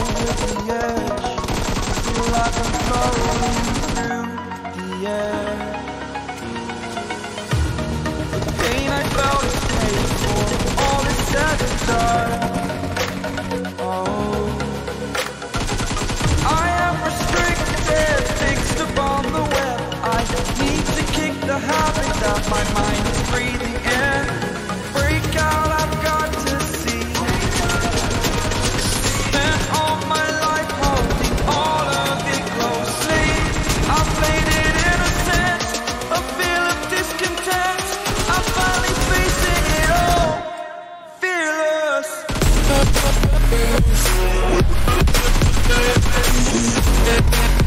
over the edge. I Feel like I'm floating. Yeah.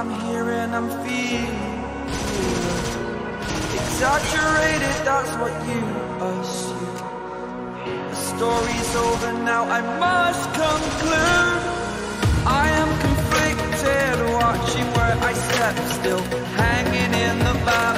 I'm here and I'm feeling Exaggerated, that's what you assume. The story's over now, I must conclude. I am conflicted, watching where I step still Hanging in the balance.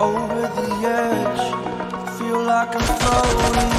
over the edge. Feel like I'm floating.